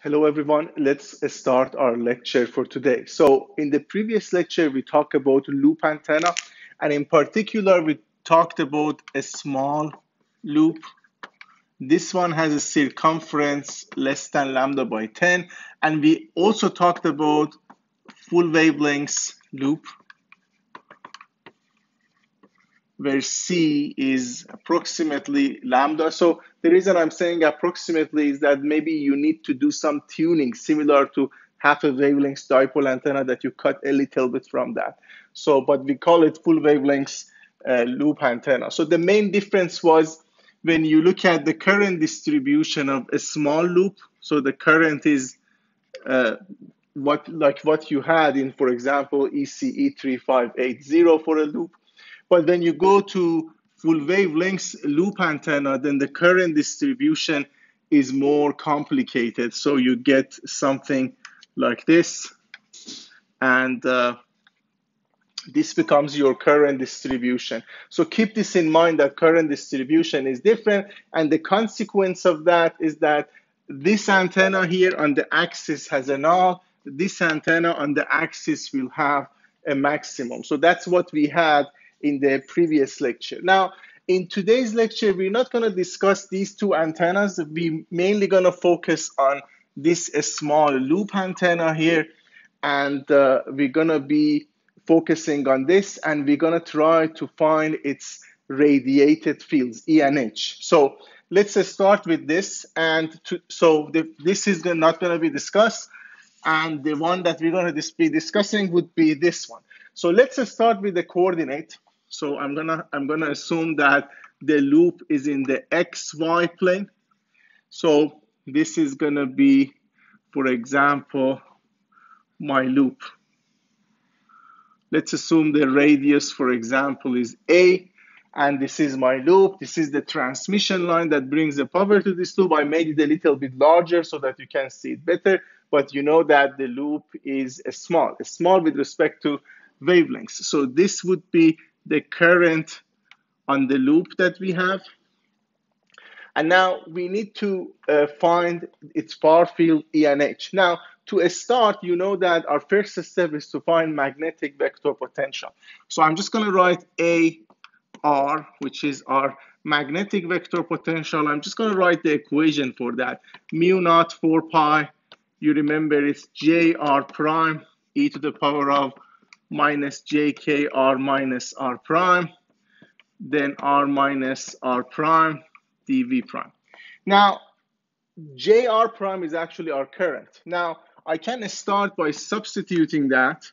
Hello, everyone. Let's start our lecture for today. So in the previous lecture, we talked about loop antenna, and in particular, we talked about a small loop. This one has a circumference less than lambda by 10, and we also talked about full wavelengths loop where C is approximately lambda. So the reason I'm saying approximately is that maybe you need to do some tuning similar to half a wavelength dipole antenna that you cut a little bit from that. So, but we call it full wavelengths uh, loop antenna. So the main difference was when you look at the current distribution of a small loop, so the current is uh, what like what you had in, for example, ECE 3580 for a loop but then you go to full wavelengths loop antenna, then the current distribution is more complicated. So you get something like this, and uh, this becomes your current distribution. So keep this in mind that current distribution is different, and the consequence of that is that this antenna here on the axis has a null, this antenna on the axis will have a maximum. So that's what we had in the previous lecture. Now, in today's lecture, we're not going to discuss these two antennas. We're mainly going to focus on this small loop antenna here, and uh, we're going to be focusing on this, and we're going to try to find its radiated fields, E and H. So let's start with this. And to, so the, this is not going to be discussed, and the one that we're going to be discussing would be this one. So let's start with the coordinate. So I'm gonna I'm gonna assume that the loop is in the xy plane. So this is gonna be, for example, my loop. Let's assume the radius, for example, is a, and this is my loop. This is the transmission line that brings the power to this loop. I made it a little bit larger so that you can see it better, but you know that the loop is small, small with respect to wavelengths. So this would be the current on the loop that we have. And now we need to uh, find its far field ENH. Now, to start, you know that our first step is to find magnetic vector potential. So I'm just going to write AR, which is our magnetic vector potential. I'm just going to write the equation for that. Mu naught 4 pi, you remember it's JR prime e to the power of minus jk r minus r prime, then r minus r prime dv prime. Now, jr prime is actually our current. Now, I can start by substituting that.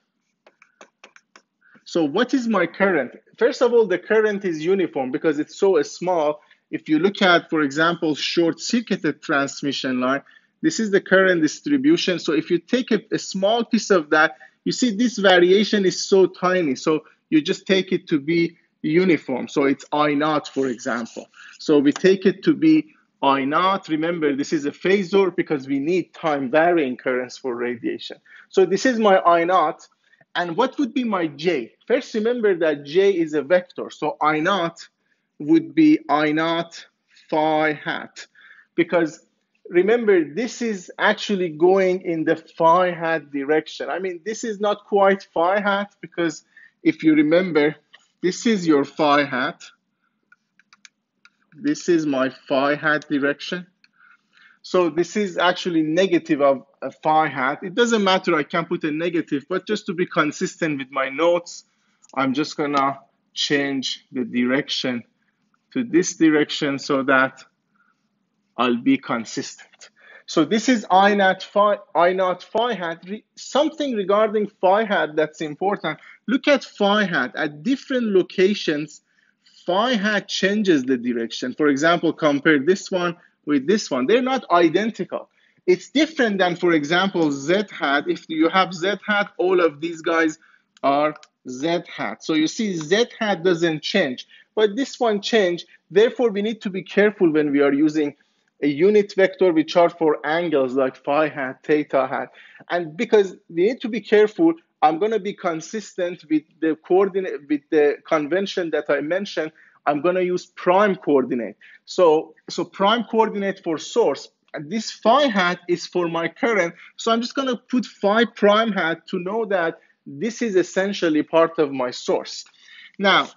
So what is my current? First of all, the current is uniform because it's so small. If you look at, for example, short-circuited transmission line, this is the current distribution. So if you take a, a small piece of that, you see this variation is so tiny. So you just take it to be uniform. So it's I naught, for example. So we take it to be I naught. Remember, this is a phasor because we need time varying currents for radiation. So this is my I naught. And what would be my J? First, remember that J is a vector. So I naught would be I naught phi hat because remember, this is actually going in the phi hat direction. I mean, this is not quite phi hat because if you remember, this is your phi hat. This is my phi hat direction. So this is actually negative of a phi hat. It doesn't matter, I can put a negative, but just to be consistent with my notes, I'm just gonna change the direction to this direction so that I'll be consistent. So this is I naught phi, I naught phi hat. Something regarding phi hat that's important. Look at phi hat. At different locations, phi hat changes the direction. For example, compare this one with this one. They're not identical. It's different than, for example, z hat. If you have z hat, all of these guys are z hat. So you see z hat doesn't change, but this one changed. Therefore, we need to be careful when we are using a unit vector we chart for angles like phi hat, theta hat. And because we need to be careful, I'm going to be consistent with the coordinate, with the convention that I mentioned. I'm going to use prime coordinate. So, so prime coordinate for source, And this phi hat is for my current. So I'm just going to put phi prime hat to know that this is essentially part of my source. Now,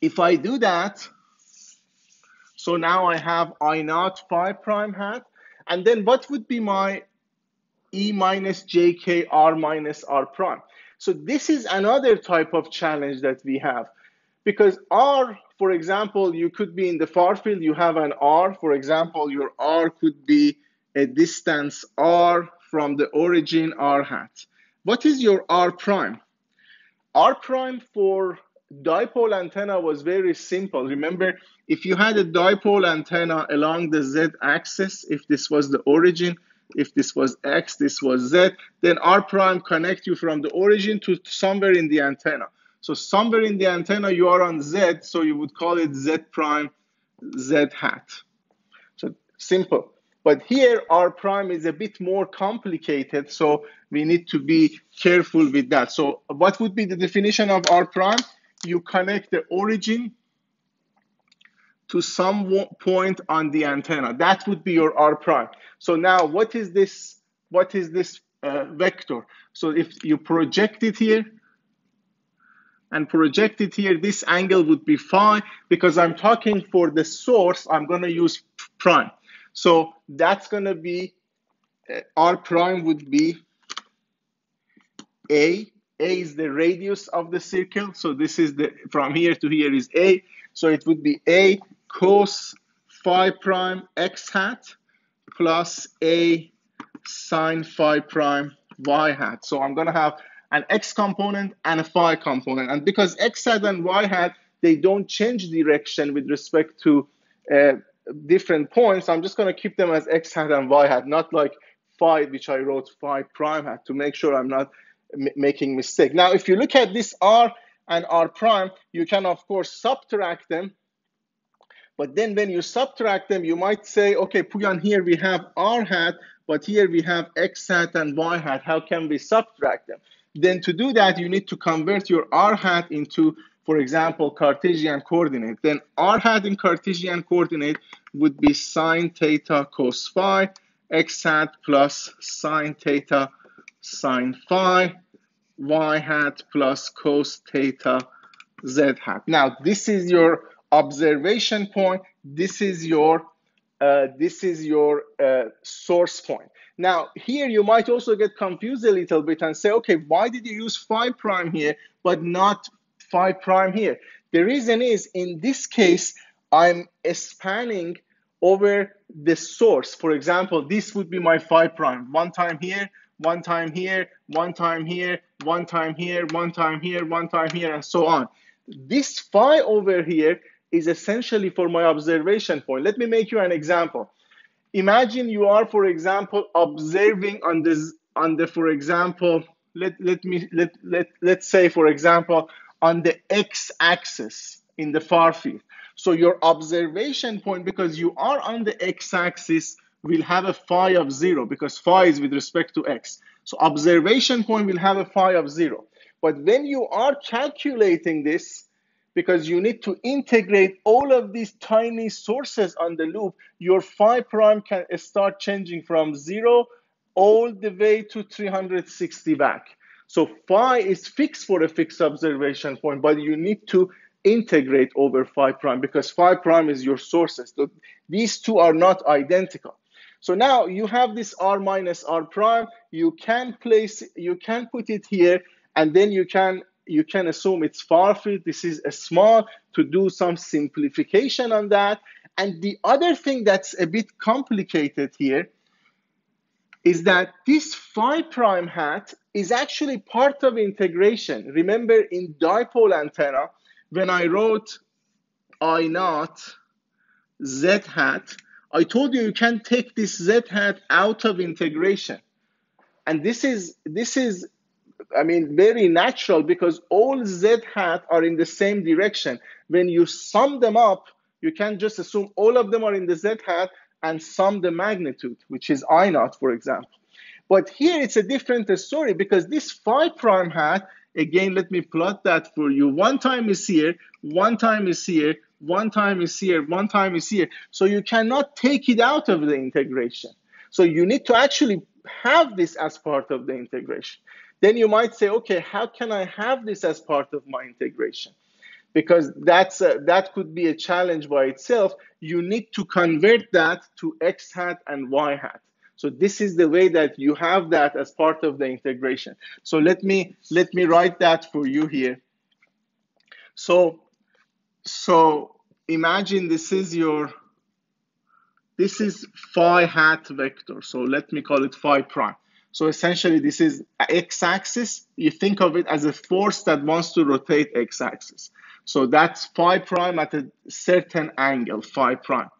if I do that, so now I have I naught phi prime hat. And then what would be my E minus JK R minus R prime? So this is another type of challenge that we have. Because R, for example, you could be in the far field, you have an R. For example, your R could be a distance R from the origin R hat. What is your R prime? R prime for dipole antenna was very simple. Remember, if you had a dipole antenna along the Z axis, if this was the origin, if this was X, this was Z, then R prime connect you from the origin to somewhere in the antenna. So somewhere in the antenna you are on Z, so you would call it Z prime, Z hat. So simple. But here R prime is a bit more complicated, so we need to be careful with that. So what would be the definition of R prime? You connect the origin to some point on the antenna. That would be your R prime. So now what is this, what is this uh, vector? So if you project it here and project it here, this angle would be phi because I'm talking for the source, I'm gonna use prime. So that's gonna be, uh, R prime would be A, a is the radius of the circle. So this is the, from here to here is A. So it would be A cos phi prime x hat plus a sine phi prime y hat. So I'm going to have an x component and a phi component. And because x hat and y hat, they don't change direction with respect to uh, different points, I'm just going to keep them as x hat and y hat, not like phi, which I wrote phi prime hat to make sure I'm not making mistake. Now, if you look at this r and r prime, you can, of course, subtract them but then when you subtract them, you might say, okay, Puyan, here we have r hat, but here we have x hat and y hat. How can we subtract them? Then to do that, you need to convert your r hat into, for example, Cartesian coordinate. Then r hat in Cartesian coordinate would be sine theta cos phi, x hat plus sine theta sine phi, y hat plus cos theta z hat. Now, this is your observation point. This is your uh, this is your uh, source point. Now, here you might also get confused a little bit and say, okay, why did you use phi prime here, but not phi prime here? The reason is, in this case, I'm spanning over the source. For example, this would be my phi prime. One time here, one time here, one time here, one time here, one time here, one time here, and so on. This phi over here is essentially for my observation point. Let me make you an example. Imagine you are, for example, observing on this, on the, for example, let, let me, let, let, let's say, for example, on the x-axis in the far field. So your observation point, because you are on the x-axis, will have a phi of zero because phi is with respect to x. So observation point will have a phi of zero. But when you are calculating this, because you need to integrate all of these tiny sources on the loop, your phi prime can start changing from zero all the way to 360 back. So phi is fixed for a fixed observation point, but you need to integrate over phi prime because phi prime is your sources. So these two are not identical. So now you have this r minus r prime. You can place, you can put it here, and then you can you can assume it's far field. This is a small to do some simplification on that. And the other thing that's a bit complicated here is that this phi prime hat is actually part of integration. Remember in dipole antenna, when I wrote I naught z hat, I told you you can take this z hat out of integration. And this is this is I mean, very natural because all z hat are in the same direction. When you sum them up, you can just assume all of them are in the z hat and sum the magnitude, which is I naught, for example. But here it's a different story because this phi prime hat, again, let me plot that for you. One time is here, one time is here, one time is here, one time is here. So you cannot take it out of the integration. So you need to actually have this as part of the integration. Then you might say, okay, how can I have this as part of my integration? Because that's a, that could be a challenge by itself. You need to convert that to x hat and y hat. So this is the way that you have that as part of the integration. So let me let me write that for you here. So so imagine this is your this is phi hat vector. So let me call it phi prime. So essentially this is x-axis. You think of it as a force that wants to rotate x-axis. So that's phi prime at a certain angle, phi prime.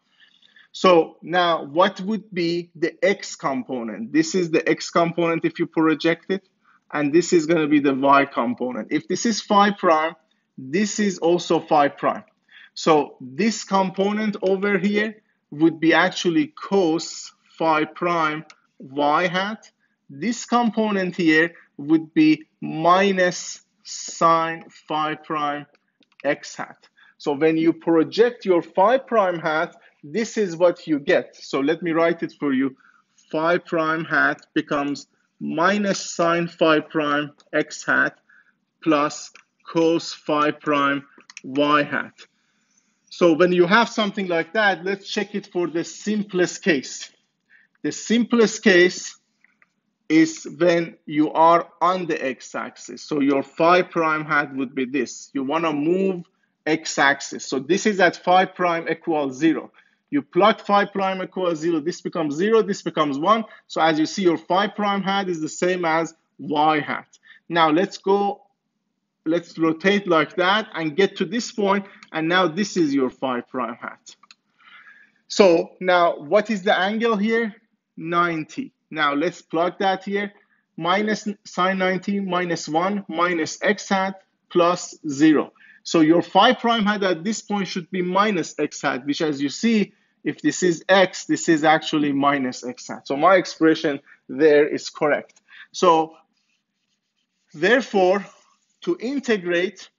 So now what would be the x component? This is the x component if you project it, and this is going to be the y component. If this is phi prime, this is also phi prime. So this component over here would be actually cos phi prime y hat. This component here would be minus sine phi prime x hat. So when you project your phi prime hat, this is what you get. So let me write it for you. Phi prime hat becomes minus sine phi prime x hat plus cos phi prime y hat. So when you have something like that, let's check it for the simplest case. The simplest case is when you are on the x-axis. So your phi prime hat would be this. You want to move x-axis. So this is at phi prime equals zero. You plot phi prime equals zero. This becomes zero. This becomes one. So as you see, your phi prime hat is the same as y hat. Now let's go. Let's rotate like that and get to this point. And now this is your phi prime hat. So now what is the angle here? 90. Now let's plug that here. Minus sine 90 minus 1 minus x hat plus 0. So your phi prime hat at this point should be minus x hat, which as you see, if this is x, this is actually minus x hat. So my expression there is correct. So therefore, to integrate,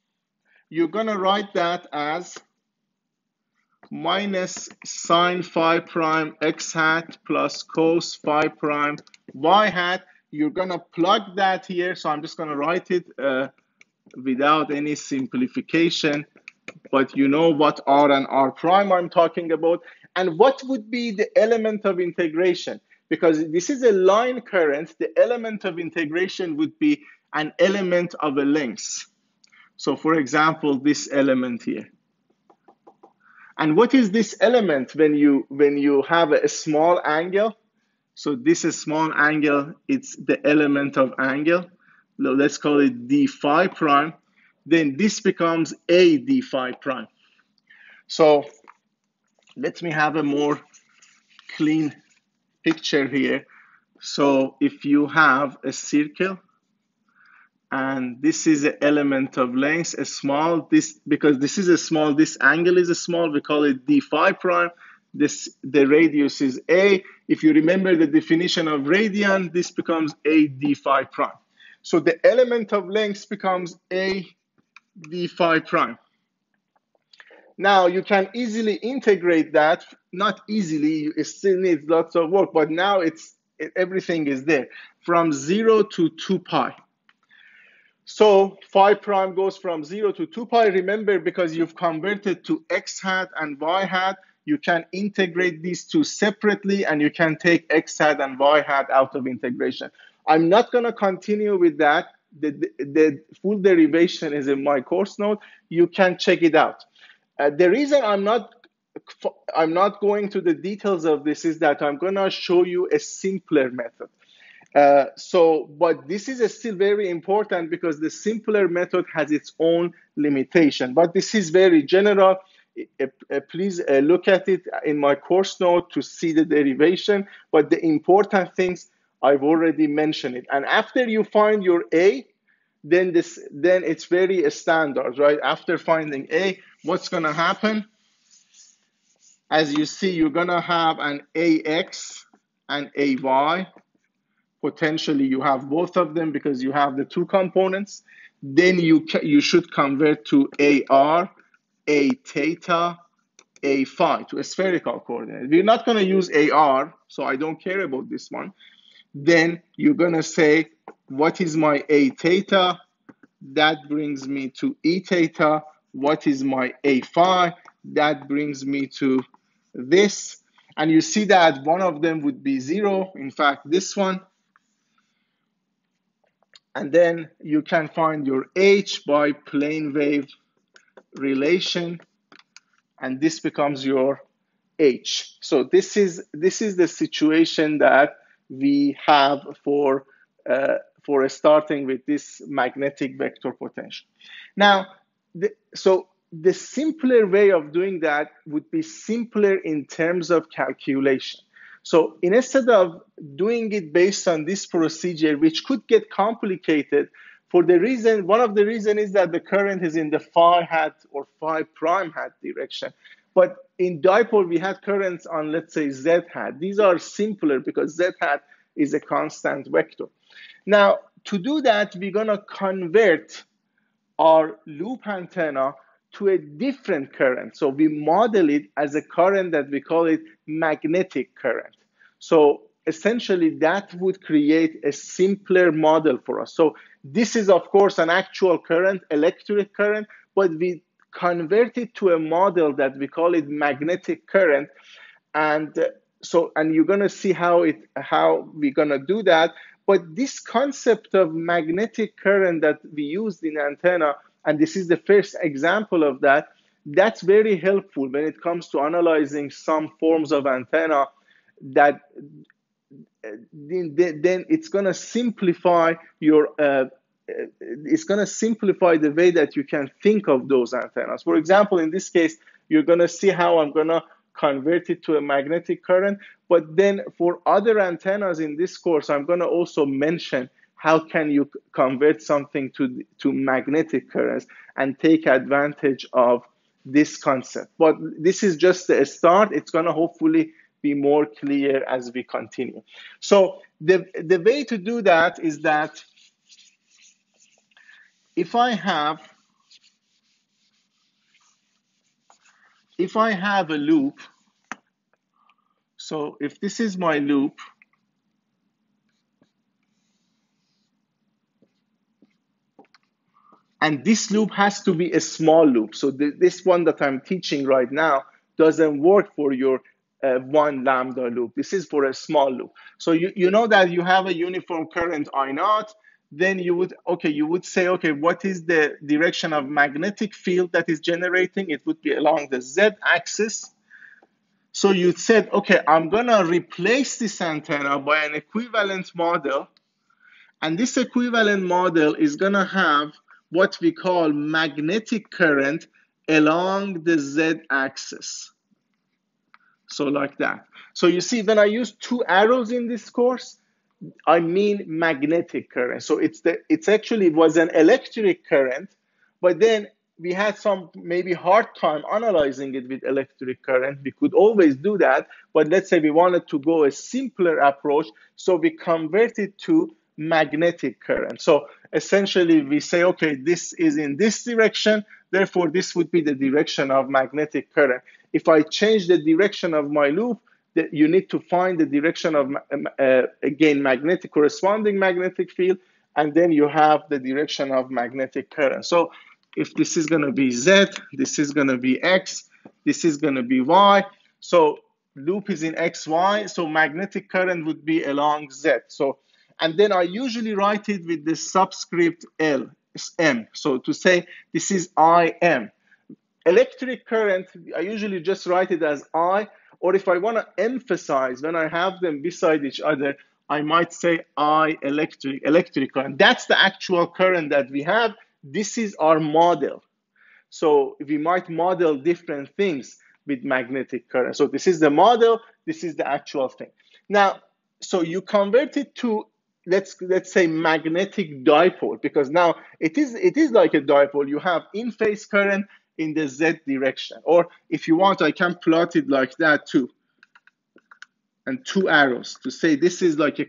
you're going to write that as minus sine phi prime x hat plus cos phi prime y hat. You're going to plug that here. So I'm just going to write it uh, without any simplification. But you know what R and R prime I'm talking about. And what would be the element of integration? Because this is a line current, the element of integration would be an element of a length. So for example, this element here. And what is this element when you when you have a small angle? So this is small angle, it's the element of angle. Let's call it d phi prime. Then this becomes a d phi prime. So let me have a more clean picture here. So if you have a circle and this is an element of length, a small, this because this is a small, this angle is a small, we call it d phi prime. This the radius is a. If you remember the definition of radian, this becomes a d phi prime. So the element of length becomes a d phi prime. Now you can easily integrate that, not easily, it still needs lots of work, but now it's everything is there from zero to two pi. So phi prime goes from zero to two pi. Remember, because you've converted to x hat and y hat, you can integrate these two separately and you can take x hat and y hat out of integration. I'm not going to continue with that. The, the, the full derivation is in my course note. You can check it out. Uh, the reason I'm not I'm not going to the details of this is that I'm going to show you a simpler method. Uh, so, but this is still very important because the simpler method has its own limitation. But this is very general. Uh, uh, please uh, look at it in my course note to see the derivation. But the important things I've already mentioned it. And after you find your A, then this then it's very standard, right? After finding A, what's going to happen? As you see, you're going to have an AX and AY. Potentially, you have both of them because you have the two components. Then you, you should convert to AR a theta, a phi to a spherical coordinate. We're not going to use AR, so I don't care about this one. Then you're going to say, what is my a theta? That brings me to e theta. What is my a phi? That brings me to this. And you see that one of them would be zero. In fact, this one. And then you can find your h by plane wave relation. And this becomes your h. So this is this is the situation that we have for uh, for starting with this magnetic vector potential. Now, the, so the simpler way of doing that would be simpler in terms of calculation. So instead of doing it based on this procedure, which could get complicated for the reason, one of the reason is that the current is in the phi hat or phi prime hat direction. But in dipole, we had currents on, let's say, z hat. These are simpler because z hat is a constant vector. Now, to do that, we're going to convert our loop antenna to a different current. So we model it as a current that we call it magnetic current. So essentially that would create a simpler model for us. So this is of course an actual current, electric current, but we convert it to a model that we call it magnetic current. And uh, so, and you're gonna see how it, how we're gonna do that. But this concept of magnetic current that we used in antenna and this is the first example of that, that's very helpful when it comes to analyzing some forms of antenna that then it's going to simplify your uh, it's going to simplify the way that you can think of those antennas. For example, in this case, you're going to see how I'm going to convert it to a magnetic current. But then for other antennas in this course, I'm going to also mention how can you convert something to, to magnetic currents and take advantage of this concept. But this is just a start. It's going to hopefully be more clear as we continue. So the, the way to do that is that if I have if I have a loop, so if this is my loop, And this loop has to be a small loop. So th this one that I'm teaching right now doesn't work for your uh, one lambda loop. This is for a small loop. So you, you know that you have a uniform current I naught, then you would, okay, you would say, okay, what is the direction of magnetic field that is generating? It would be along the Z axis. So you said, okay, I'm gonna replace this antenna by an equivalent model. And this equivalent model is gonna have what we call magnetic current along the z axis. So like that. So you see, when I use two arrows in this course, I mean magnetic current. So it's the it's actually it was an electric current, but then we had some maybe hard time analyzing it with electric current. We could always do that, but let's say we wanted to go a simpler approach, so we convert it to magnetic current. So essentially we say, okay, this is in this direction, therefore this would be the direction of magnetic current. If I change the direction of my loop, that you need to find the direction of, uh, again, magnetic, corresponding magnetic field, and then you have the direction of magnetic current. So if this is gonna be Z, this is gonna be X, this is gonna be Y. So loop is in X, Y, so magnetic current would be along Z. So and then I usually write it with the subscript L, M. So to say this is IM. Electric current, I usually just write it as I, or if I want to emphasize when I have them beside each other, I might say I electric, electric current. That's the actual current that we have. This is our model. So we might model different things with magnetic current. So this is the model, this is the actual thing. Now, so you convert it to let's let's say magnetic dipole because now it is it is like a dipole you have in phase current in the z direction or if you want i can plot it like that too and two arrows to say this is like a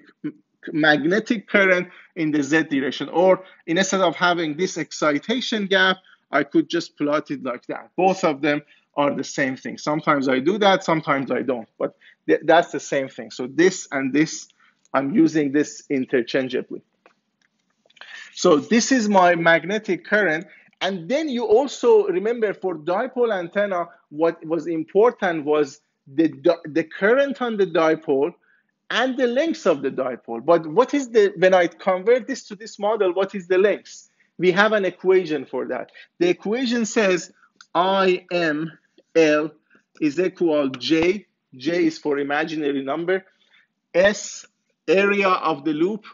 magnetic current in the z direction or instead of having this excitation gap I could just plot it like that. Both of them are the same thing. Sometimes I do that, sometimes I don't, but th that's the same thing. So this and this, I'm using this interchangeably. So this is my magnetic current. And then you also remember for dipole antenna, what was important was the, the current on the dipole and the length of the dipole. But what is the, when I convert this to this model, what is the length? We have an equation for that. The equation says IML is equal J, J is for imaginary number, S area of the loop,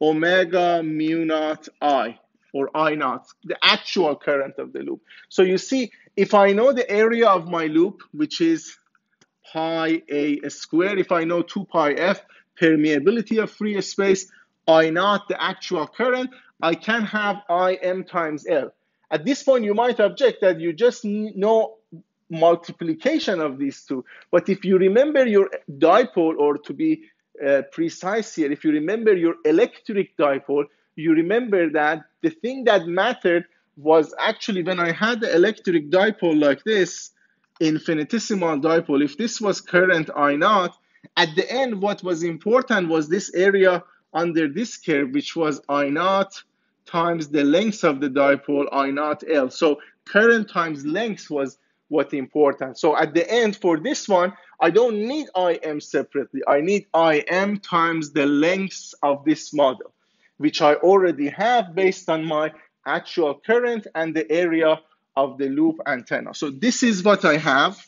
omega mu naught I or I naught, the actual current of the loop. So you see, if I know the area of my loop, which is pi a squared, if I know 2 pi f, permeability of free space, I naught, the actual current, I can have Im times L. At this point, you might object that you just know multiplication of these two. But if you remember your dipole, or to be uh, precise here, if you remember your electric dipole, you remember that the thing that mattered was actually when I had the electric dipole like this, infinitesimal dipole, if this was current I naught, at the end what was important was this area under this curve, which was I naught times the length of the dipole, I naught L. So current times length was what important. So at the end for this one, I don't need Im separately. I need Im times the length of this model, which I already have based on my actual current and the area of the loop antenna. So this is what I have.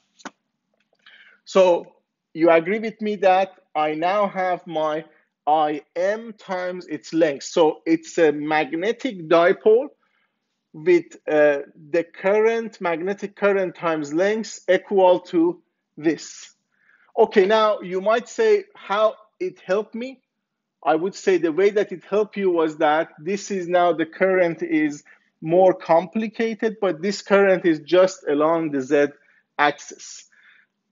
So you agree with me that I now have my Im times its length. So it's a magnetic dipole with uh, the current, magnetic current times length equal to this. Okay, now you might say how it helped me. I would say the way that it helped you was that this is now the current is more complicated, but this current is just along the Z axis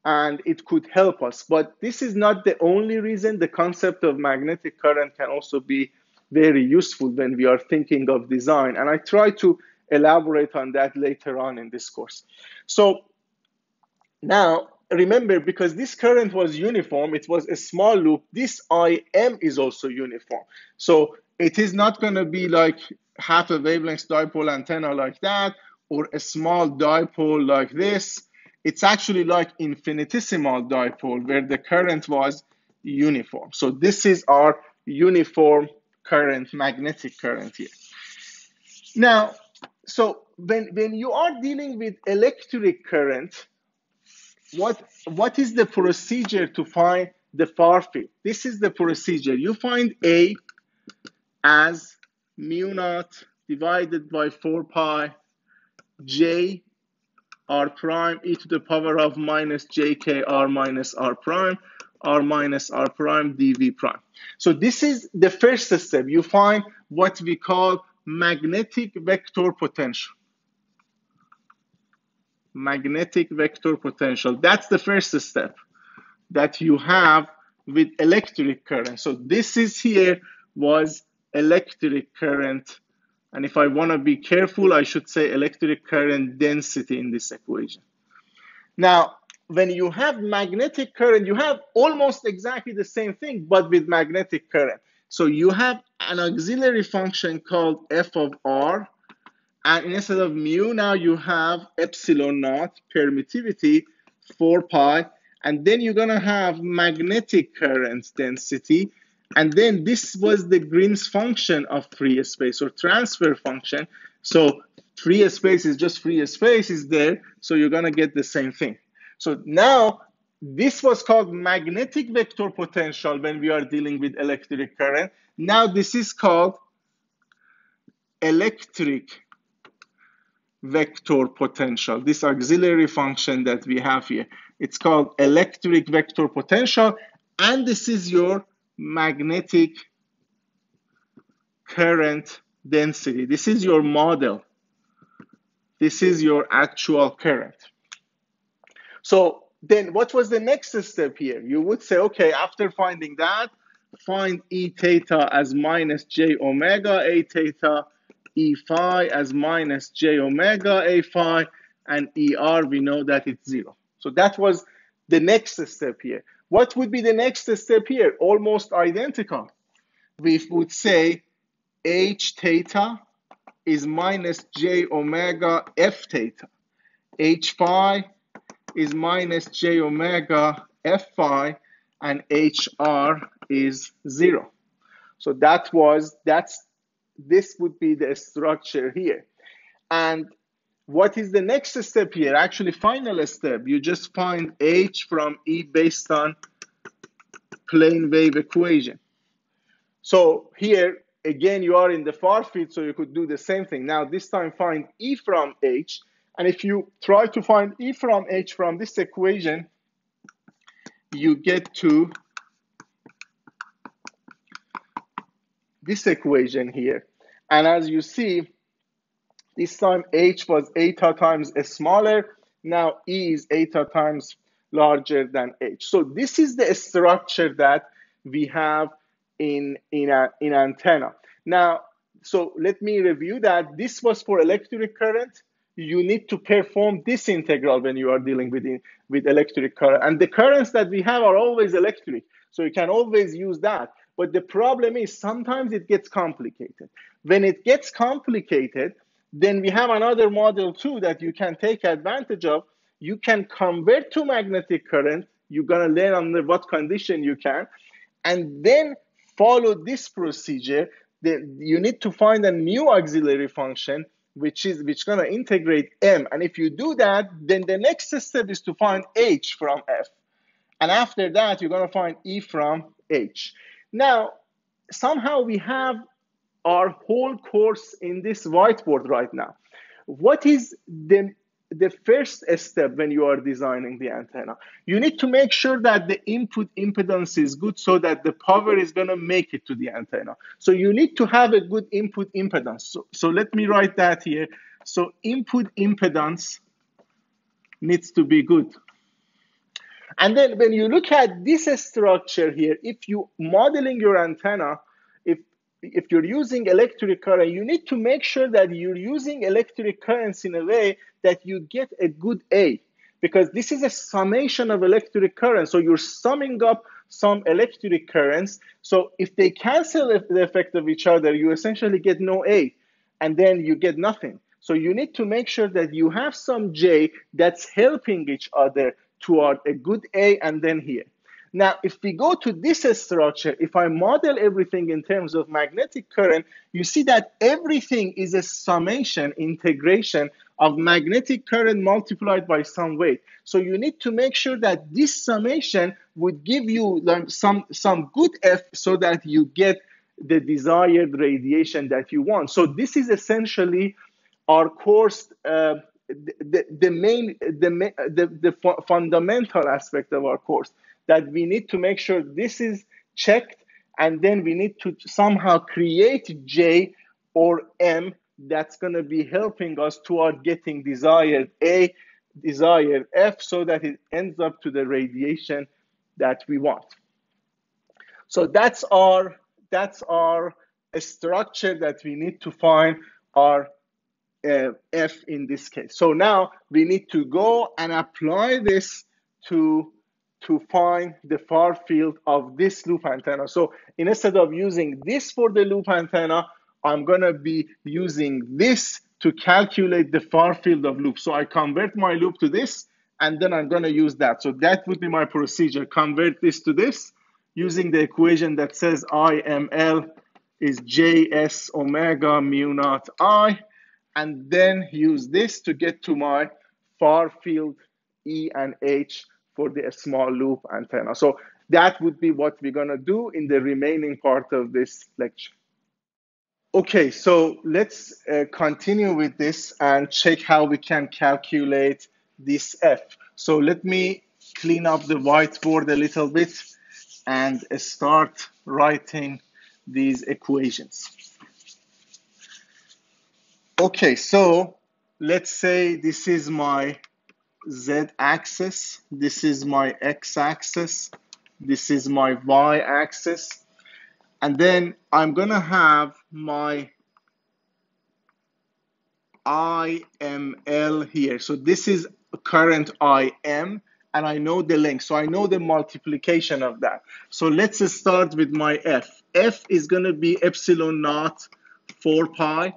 and it could help us. But this is not the only reason. The concept of magnetic current can also be very useful when we are thinking of design. And I try to elaborate on that later on in this course. So now remember, because this current was uniform, it was a small loop, this IM is also uniform. So it is not going to be like half a wavelength dipole antenna like that or a small dipole like this it's actually like infinitesimal dipole where the current was uniform. So this is our uniform current, magnetic current here. Now, so when, when you are dealing with electric current, what, what is the procedure to find the far field? This is the procedure. You find A as mu naught divided by 4 pi J r prime e to the power of minus jkr minus r prime r minus r prime dv prime. So this is the first step. You find what we call magnetic vector potential. Magnetic vector potential. That's the first step that you have with electric current. So this is here was electric current and if I want to be careful, I should say electric current density in this equation. Now, when you have magnetic current, you have almost exactly the same thing, but with magnetic current. So you have an auxiliary function called f of r, and instead of mu, now you have epsilon naught permittivity, 4 pi, and then you're going to have magnetic current density, and then this was the Green's function of free space or transfer function. So free space is just free space is there. So you're going to get the same thing. So now this was called magnetic vector potential when we are dealing with electric current. Now this is called electric vector potential, this auxiliary function that we have here. It's called electric vector potential, and this is your magnetic current density. This is your model. This is your actual current. So then what was the next step here? You would say, okay, after finding that, find E theta as minus J omega, A theta E phi as minus j omega A phi, and ER, we know that it's zero. So that was the next step here. What would be the next step here? Almost identical. We would say H theta is minus j omega F theta. H phi is minus j omega F phi, and HR is zero. So that was, that's, this would be the structure here. And what is the next step here? Actually, final step. You just find H from E based on plane wave equation. So here, again, you are in the far field, so you could do the same thing. Now, this time find E from H. And if you try to find E from H from this equation, you get to this equation here. And as you see, this time h was eta times smaller. Now e is eta times larger than h. So this is the structure that we have in, in, a, in antenna. Now, so let me review that. This was for electric current. You need to perform this integral when you are dealing with, in, with electric current. And the currents that we have are always electric. So you can always use that. But the problem is sometimes it gets complicated. When it gets complicated, then we have another model too that you can take advantage of. You can convert to magnetic current. You're going to learn under what condition you can. And then follow this procedure. Then you need to find a new auxiliary function which is which going to integrate m. And if you do that, then the next step is to find h from f. And after that, you're going to find e from h. Now, somehow we have our whole course in this whiteboard right now. What is the the first step when you are designing the antenna. You need to make sure that the input impedance is good so that the power is going to make it to the antenna. So you need to have a good input impedance. So, so let me write that here. So input impedance needs to be good. And then when you look at this structure here, if you modeling your antenna, if you're using electric current, you need to make sure that you're using electric currents in a way that you get a good A, because this is a summation of electric currents. So you're summing up some electric currents. So if they cancel the effect of each other, you essentially get no A, and then you get nothing. So you need to make sure that you have some J that's helping each other toward a good A and then here. Now, if we go to this structure, if I model everything in terms of magnetic current, you see that everything is a summation, integration of magnetic current multiplied by some weight. So you need to make sure that this summation would give you some, some good F so that you get the desired radiation that you want. So this is essentially our course uh, the, the main the, the, the fundamental aspect of our course that we need to make sure this is checked and then we need to somehow create j or m that's going to be helping us toward getting desired a desired f so that it ends up to the radiation that we want so that's our that's our structure that we need to find our uh, f in this case. So now we need to go and apply this to to find the far field of this loop antenna. So instead of using this for the loop antenna, I'm gonna be using this to calculate the far field of loop. So I convert my loop to this, and then I'm gonna use that. So that would be my procedure. Convert this to this using the equation that says IML is JS omega mu naught I and then use this to get to my far field E and H for the small loop antenna. So that would be what we're gonna do in the remaining part of this lecture. Okay, so let's uh, continue with this and check how we can calculate this F. So let me clean up the whiteboard a little bit and start writing these equations. Okay, so let's say this is my z axis, this is my x axis, this is my y axis, and then I'm gonna have my IML here. So this is current IM and I know the length. So I know the multiplication of that. So let's start with my F. F is going to be epsilon naught 4 pi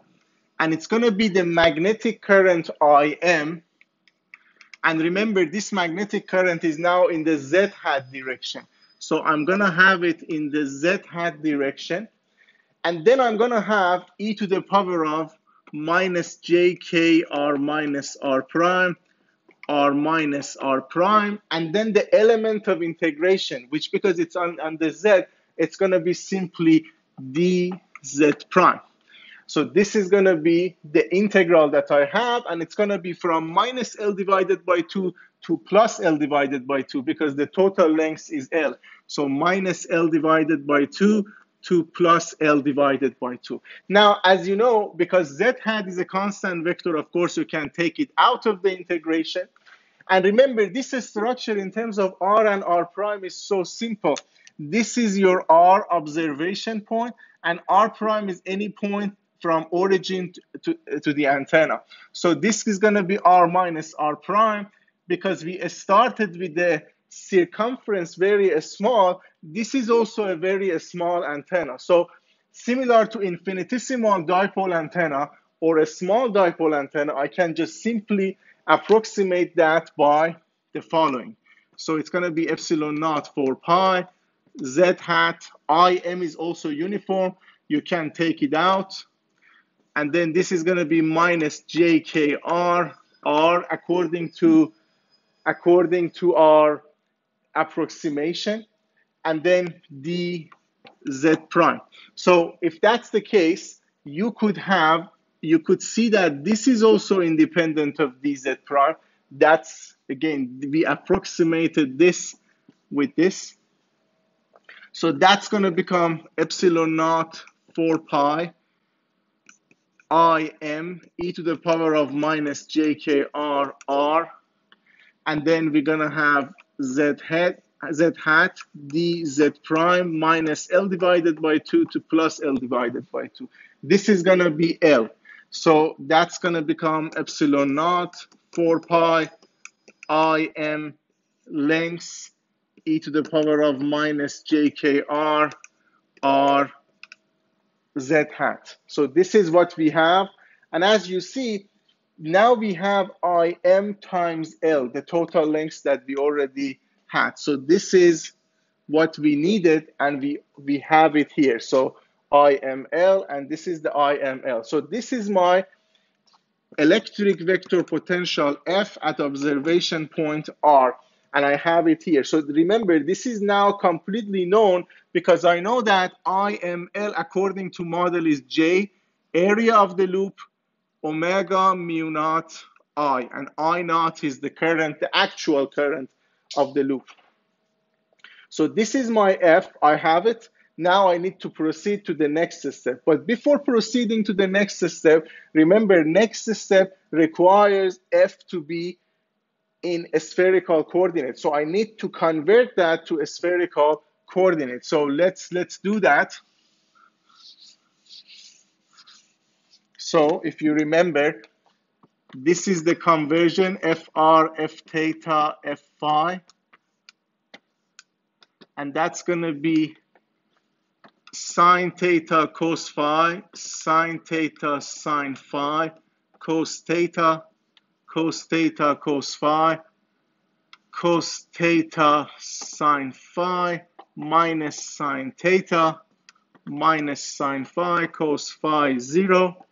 and it's going to be the magnetic current IM. And remember, this magnetic current is now in the Z hat direction. So I'm going to have it in the Z hat direction. And then I'm going to have e to the power of minus jk r minus r prime r minus r prime and then the element of integration which because it's on, on the z it's going to be simply dz prime so this is going to be the integral that I have and it's going to be from minus L divided by 2 to plus L divided by 2 because the total length is L. So minus L divided by 2 to plus L divided by 2. Now, as you know, because z hat is a constant vector, of course, you can take it out of the integration. And remember, this structure in terms of R and R prime is so simple. This is your R observation point, and R prime is any point from origin to, to, to the antenna. So this is going to be R minus R prime because we started with the circumference very small, this is also a very small antenna. So similar to infinitesimal dipole antenna or a small dipole antenna, I can just simply approximate that by the following. So it's going to be epsilon naught 4 pi, z hat, im is also uniform. You can take it out. And then this is going to be minus jkr, r according to according to our approximation and then d z prime. So if that's the case, you could have, you could see that this is also independent of dz prime. That's, again, we approximated this with this. So that's going to become epsilon naught 4 pi i m e to the power of minus j k r r. And then we're to have z hat z hat d z prime minus L divided by 2 to plus L divided by 2. This is to be L. So that's to become epsilon naught 4 pi I m length e to the power of minus jkr r z hat. So this is what we have. And as you see, now we have im times L, the total length that we already had. So this is what we needed and we, we have it here. So IML and this is the IML. So this is my electric vector potential F at observation point R and I have it here. So remember, this is now completely known because I know that IML according to model is J, area of the loop, omega mu naught I, and I naught is the current, the actual current of the loop. So this is my F, I have it. Now I need to proceed to the next step. But before proceeding to the next step, remember next step requires F to be in a spherical coordinate. So I need to convert that to a spherical coordinate. So let's let's do that. So if you remember, this is the conversion FR, F theta, F phi. And that's going to be sine theta cos phi, sine theta sine phi, cos theta, cos theta cos phi, cos theta sine phi, minus sine theta, minus sine phi, cos phi 0,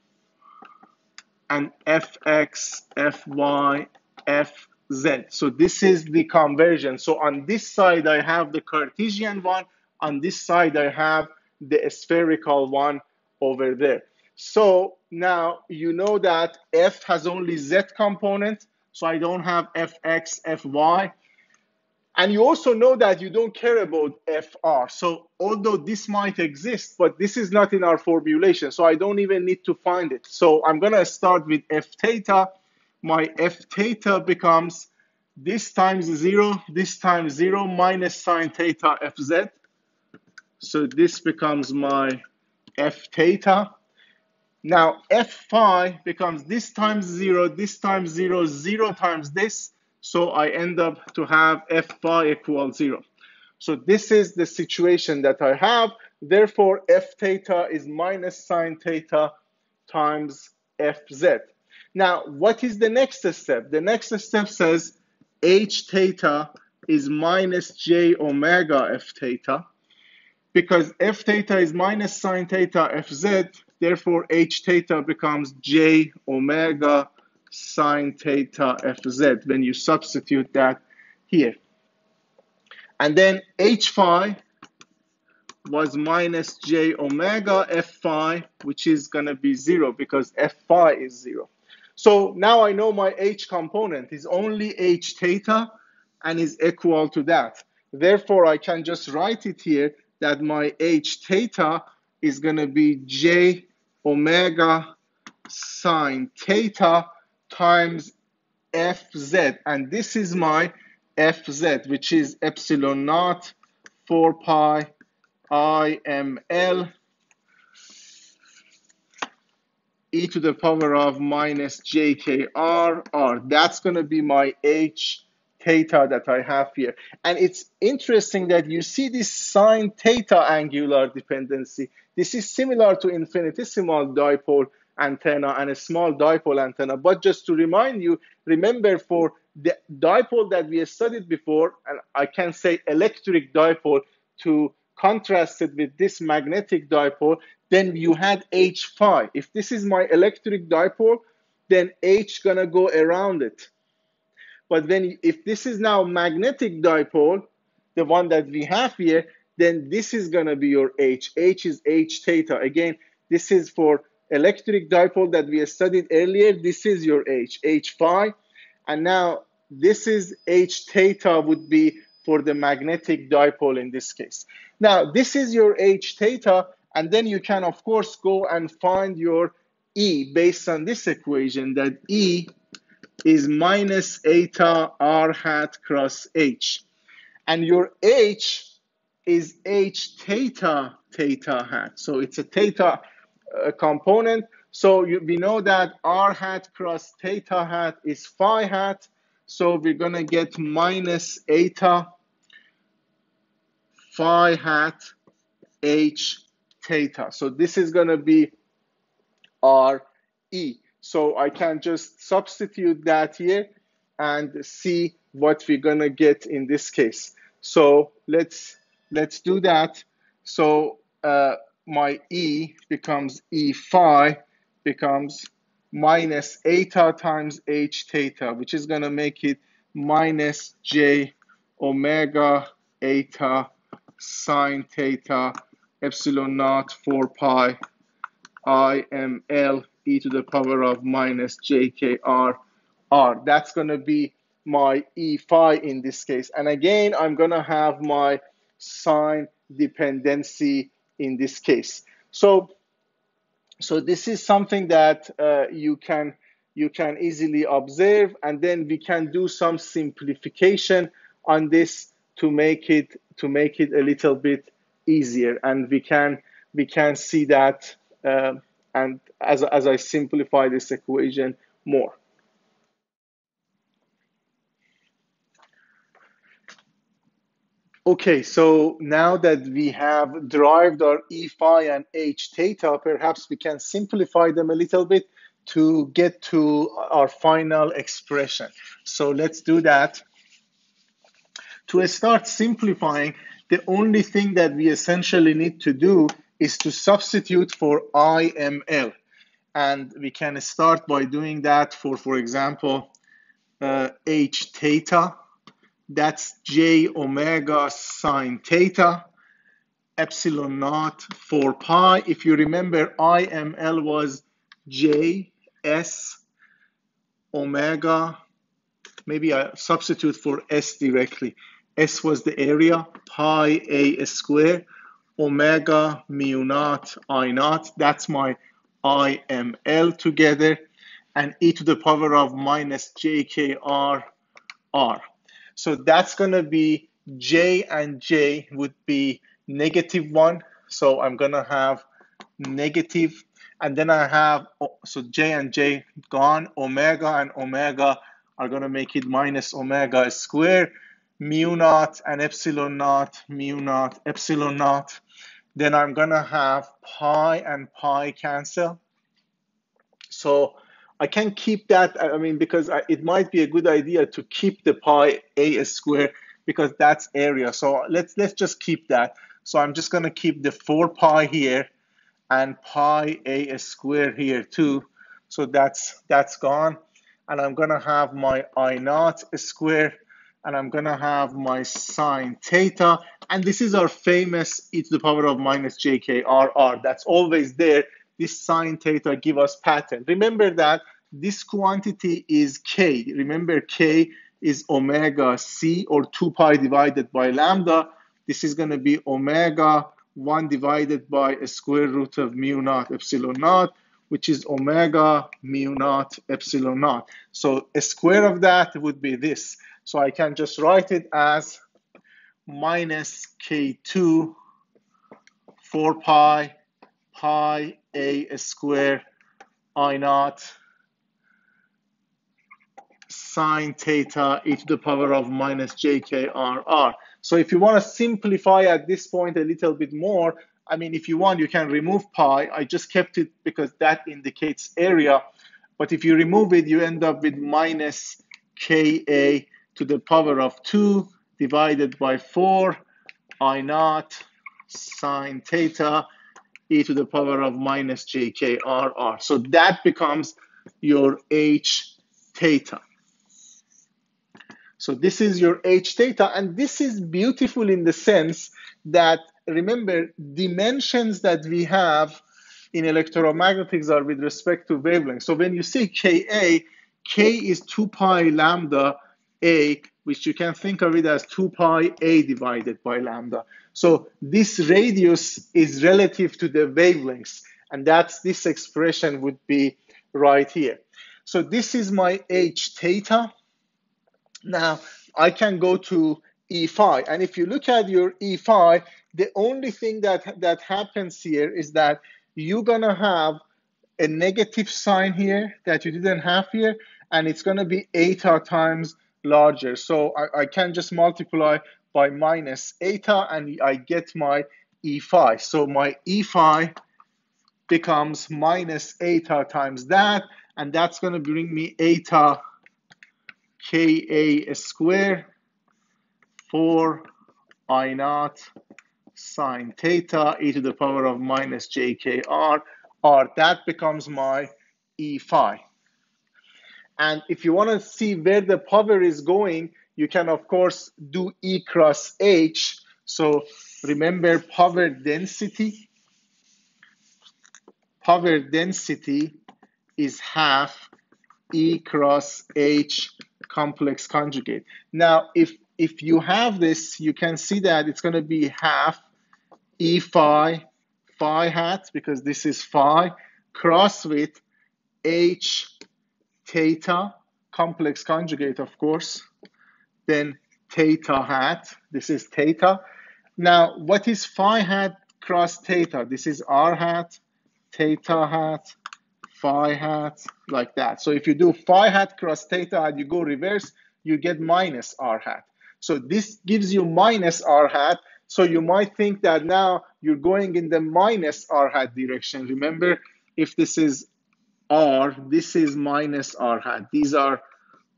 and fx, fy, fz. So this is the conversion. So on this side, I have the Cartesian one. On this side, I have the spherical one over there. So now you know that f has only z component, so I don't have fx, fy. And you also know that you don't care about FR. So although this might exist, but this is not in our formulation. So I don't even need to find it. So I'm going to start with F theta. My F theta becomes this times 0, this times 0 minus sine theta Fz. So this becomes my F theta. Now f phi becomes this times 0, this times 0, 0 times this. So I end up to have f phi equals 0. So this is the situation that I have. Therefore, f theta is minus sine theta times fz. Now, what is the next step? The next step says h theta is minus j omega f theta. Because f theta is minus sine theta fz, therefore h theta becomes j omega sine theta fz when you substitute that here. And then h phi was minus j omega f phi, which is going to be 0 because f phi is 0. So now I know my h component is only h theta and is equal to that. Therefore, I can just write it here that my h theta is going to be j omega sine theta times fz. And this is my fz, which is epsilon naught 4 pi IML e to the power of minus jkr r. That's going to be my h theta that I have here. And it's interesting that you see this sine theta angular dependency. This is similar to infinitesimal dipole antenna and a small dipole antenna. But just to remind you, remember for the dipole that we studied before, and I can say electric dipole to contrast it with this magnetic dipole, then you had H phi. If this is my electric dipole, then H gonna go around it. But then if this is now magnetic dipole, the one that we have here, then this is gonna be your H. H is H theta. Again, this is for electric dipole that we studied earlier. This is your H, H phi. And now this is H theta would be for the magnetic dipole in this case. Now, this is your H theta, and then you can, of course, go and find your E based on this equation that E is minus eta r hat cross H. And your H is H theta theta hat. So it's a theta uh, component. So you, we know that r hat cross theta hat is phi hat. So we're going to get minus eta phi hat h theta. So this is going to be r e. So I can just substitute that here and see what we're going to get in this case. So let's let's do that. So uh, my e becomes e phi becomes minus eta times h theta, which is going to make it minus j omega eta sine theta epsilon naught 4 pi i m l e to the power of minus j k r r. That's going to be my e phi in this case. And again, I'm going to have my sine dependency in this case. So, so this is something that uh, you can you can easily observe, and then we can do some simplification on this to make it to make it a little bit easier and we can we can see that uh, and as, as I simplify this equation more. Okay, so now that we have derived our E phi and H theta, perhaps we can simplify them a little bit to get to our final expression. So let's do that to start simplifying, the only thing that we essentially need to do is to substitute for IML. And we can start by doing that for, for example, uh, H theta. That's J omega sine theta, epsilon naught 4 pi. If you remember, IML was J S omega. Maybe I substitute for S directly. S was the area, pi a square, omega mu naught I naught. That's my IML together, and e to the power of minus jkr r. So that's going to be j and j would be negative 1. So I'm going to have negative, And then I have, so J and J gone, omega and omega are gonna make it minus omega squared, mu naught and epsilon naught, mu naught, epsilon naught. Then I'm gonna have pi and pi cancel. So I can keep that, I mean, because I, it might be a good idea to keep the pi a square because that's area. So let's let's just keep that. So I'm just gonna keep the four pi here and pi a square here too. So that's that's gone. And I'm gonna have my I naught square and I'm gonna have my sine theta. And this is our famous e to the power of minus jkrr. That's always there. This sine theta give us pattern. Remember that this quantity is k. Remember k is omega c or 2 pi divided by lambda. This is going to be omega 1 divided by a square root of mu naught epsilon naught, which is omega mu naught epsilon naught. So a square of that would be this. So I can just write it as minus k2 4 pi pi a square i naught sine theta e to the power of minus jkrr. So if you want to simplify at this point a little bit more, I mean, if you want, you can remove pi. I just kept it because that indicates area. But if you remove it, you end up with minus ka to the power of 2 divided by 4 i naught sine theta e to the power of minus jkrr. So that becomes your h theta. So this is your H theta, and this is beautiful in the sense that, remember, dimensions that we have in electromagnetics are with respect to wavelength. So when you say Ka, K is 2 pi lambda A, which you can think of it as 2 pi A divided by lambda. So this radius is relative to the wavelengths, and that's this expression would be right here. So this is my H theta, now, I can go to E phi, and if you look at your E phi, the only thing that, that happens here is that you're gonna have a negative sign here that you didn't have here, and it's gonna be eta times larger. So I, I can just multiply by minus eta, and I get my E phi. So my E phi becomes minus eta times that, and that's gonna bring me eta ka square 4 i naught sine theta e to the power of minus jkr, r. That becomes my e phi. And if you want to see where the power is going, you can, of course, do E cross H. So remember power density. Power density is half E cross H complex conjugate. Now, if if you have this, you can see that it's going to be half E phi phi hat because this is phi cross with H theta complex conjugate, of course. Then theta hat. This is theta. Now, what is phi hat cross theta? This is r hat, theta hat, phi hat, like that. So if you do phi hat cross theta and you go reverse, you get minus r hat. So this gives you minus r hat. So you might think that now you're going in the minus r hat direction. Remember, if this is r, this is minus r hat. These are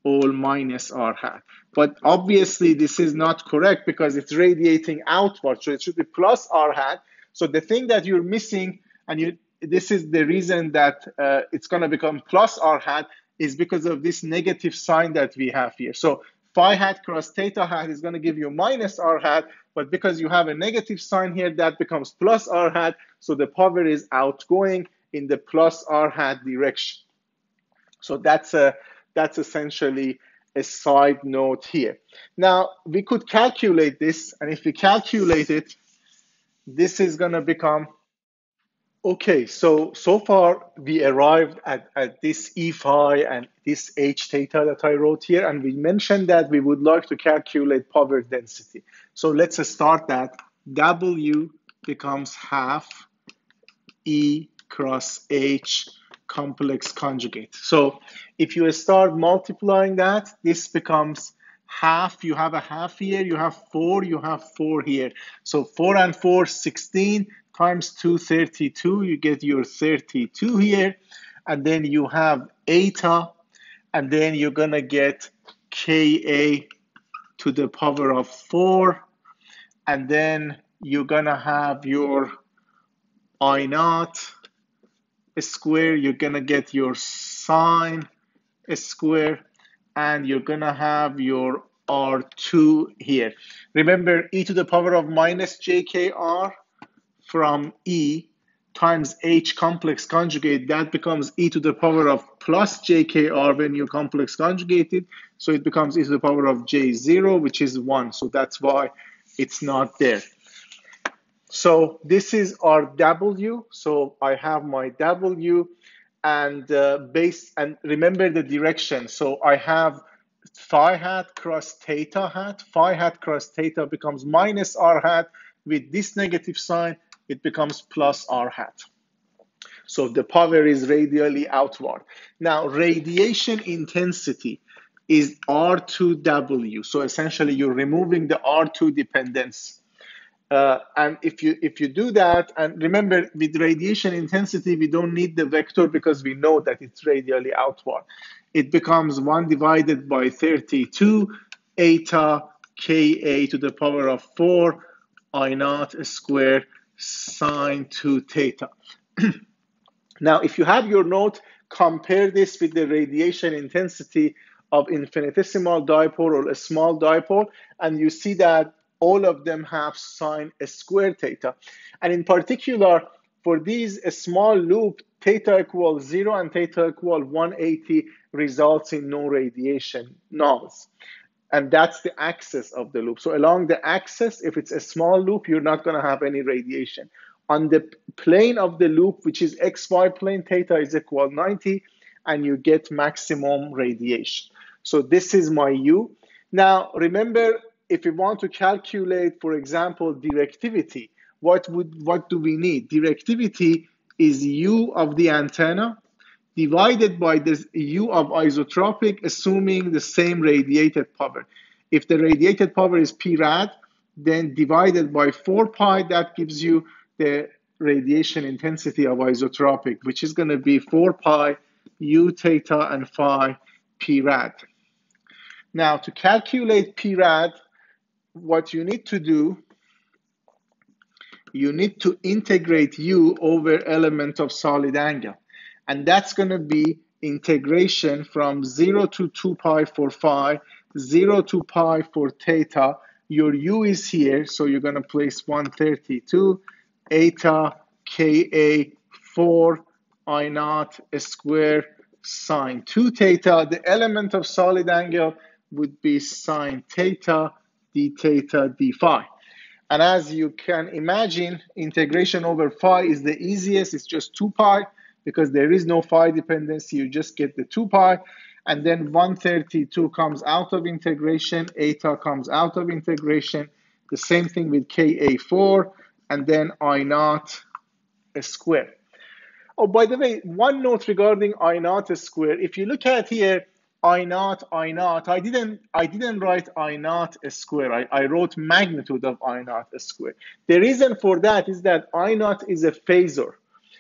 all minus r hat. But obviously this is not correct because it's radiating outward. So it should be plus r hat. So the thing that you're missing and you this is the reason that uh, it's going to become plus r hat is because of this negative sign that we have here. So phi hat cross theta hat is going to give you minus r hat, but because you have a negative sign here, that becomes plus r hat. So the power is outgoing in the plus r hat direction. So that's a that's essentially a side note here. Now we could calculate this, and if we calculate it, this is going to become Okay, so so far we arrived at, at this E phi and this H theta that I wrote here, and we mentioned that we would like to calculate power density. So let's start that. W becomes half E cross h complex conjugate. So if you start multiplying that, this becomes half. You have a half here, you have 4, you have 4 here. So 4 and 4, 16 times 2, 32. You get your 32 here. And then you have eta, and then you're going to get ka to the power of 4. And then you're going to have your I naught square. You're to get your sine square. And you're to have your R2 here. Remember, e to the power of minus jkr from e times h complex conjugate, that becomes e to the power of plus jkr when you complex conjugate it. So it becomes e to the power of j0, which is 1. So that's why it's not there. So this is our W. So I have my W and uh, base and remember the direction. So I have phi hat cross theta hat. Phi hat cross theta becomes minus r hat. With this negative sign, it becomes plus r hat. So the power is radially outward. Now radiation intensity is R2W. So essentially you're removing the R2 dependence. Uh, and if you if you do that, and remember with radiation intensity, we don't need the vector because we know that it's radially outward. It becomes 1 divided by 32 eta ka to the power of 4 i naught squared sine 2 theta. now, if you have your note, compare this with the radiation intensity of infinitesimal dipole or a small dipole, and you see that all of them have sine square theta. And in particular, for these a small loop, theta equals 0 and theta equal 180 results in no radiation, nulls. And that's the axis of the loop. So along the axis, if it's a small loop, you're not going to have any radiation. On the plane of the loop, which is xy plane, theta is equal 90, and you get maximum radiation. So this is my u. Now, remember, if we want to calculate, for example, directivity, what would what do we need? Directivity is u of the antenna divided by the u of isotropic, assuming the same radiated power. If the radiated power is p rad, then divided by 4 pi, that gives you the radiation intensity of isotropic, which is going to be 4 pi u theta and phi p rad. Now, to calculate p rad, what you need to do you need to integrate u over element of solid angle. And that's going to be integration from 0 to 2 pi for phi, 0 to pi for theta. Your u is here, so you're going to place 132 eta ka 4 i naught square sine 2 theta. The element of solid angle would be sine theta d theta d phi. And as you can imagine, integration over phi is the easiest. It's just 2 pi because there is no phi dependency. You just get the 2 pi. And then 132 comes out of integration. Eta comes out of integration. The same thing with Ka4. And then I naught a square. Oh, by the way, one note regarding I naught a square. If you look at here, I naught, I naught. I didn't, I didn't write I naught a square. I, I wrote magnitude of I naught a square. The reason for that is that I naught is a phasor.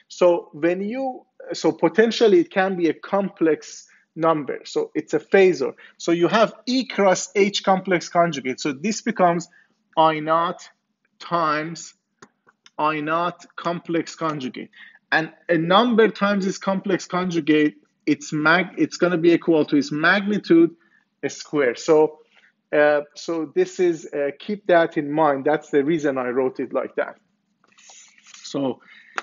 So when you, so potentially it can be a complex number. So it's a phasor. So you have E cross H complex conjugate. So this becomes I naught times I naught complex conjugate. And a number times this complex conjugate its mag it's going to be equal to its magnitude square. So uh, so this is uh, keep that in mind. That's the reason I wrote it like that. So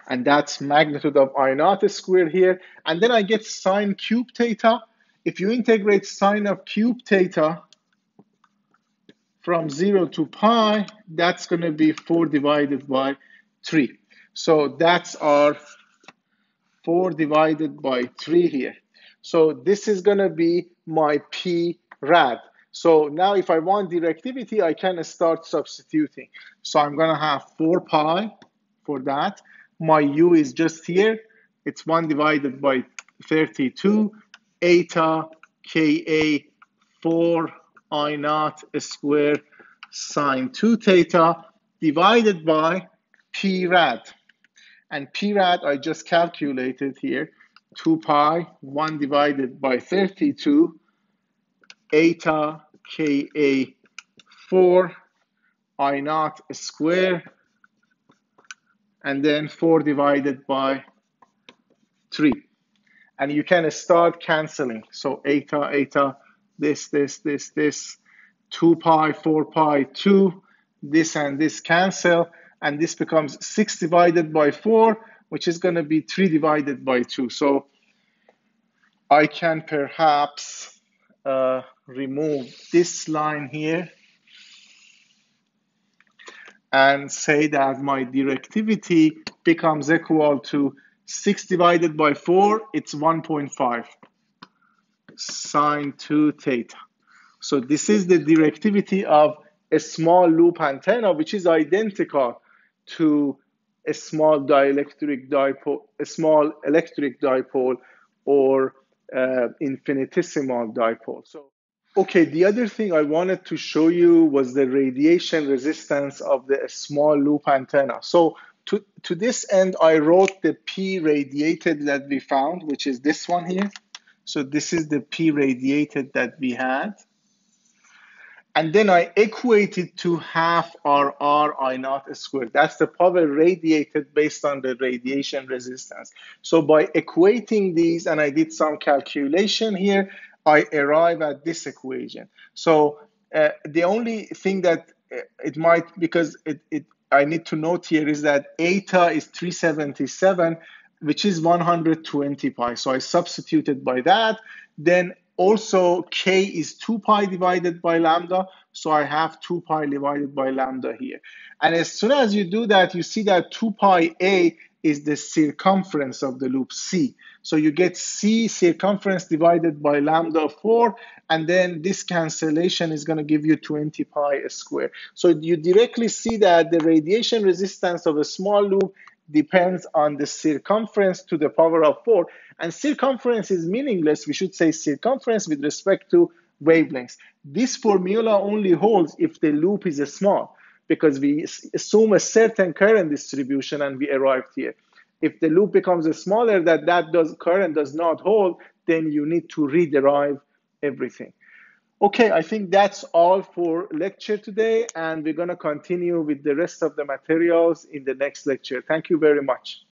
and that's magnitude of I naught square here. And then I get sine cube theta. If you integrate sine of cube theta from 0 to pi, that's going to be 4 divided by 3. So that's our 4 divided by 3 here. So this is going to be my P rad. So now if I want directivity, I can start substituting. So I'm going to have 4 pi for that. My U is just here. it's 1 divided by 32 eta ka 4 i naught square sine 2 theta divided by p rad. And p rad I just calculated here 2 pi 1 divided by 32 eta ka 4 i naught square and then 4 divided by 3 and you can start canceling. So eta eta this this this this 2 pi 4 pi 2 this and this cancel and this becomes 6 divided by 4 which is going to be 3 divided by 2 so I can perhaps uh, remove this line here and say that my directivity becomes equal to 6 divided by 4, it's 1.5 sine 2 theta. So this is the directivity of a small loop antenna, which is identical to a small dielectric dipole, a small electric dipole, or uh, infinitesimal dipole. So, okay, the other thing I wanted to show you was the radiation resistance of the small loop antenna. So to, to this end, I wrote the P radiated that we found, which is this one here. So this is the P radiated that we had. And then I equated to half R R I naught squared. That's the power radiated based on the radiation resistance. So by equating these, and I did some calculation here, I arrive at this equation. So uh, the only thing that uh, it might, because it, it I need to note here is that eta is 377, which is 120 pi. So I substituted by that. Then also, k is 2 pi divided by lambda, so I have 2 pi divided by lambda here. And as soon as you do that, you see that 2 pi a is the circumference of the loop C. So you get C circumference divided by lambda 4, and then this cancellation is going to give you 20 pi square. So you directly see that the radiation resistance of a small loop depends on the circumference to the power of 4. And circumference is meaningless. We should say circumference with respect to wavelengths. This formula only holds if the loop is small because we assume a certain current distribution and we arrived here. If the loop becomes a smaller that that does current does not hold, then you need to rederive everything. Okay, I think that's all for lecture today, and we're going to continue with the rest of the materials in the next lecture. Thank you very much.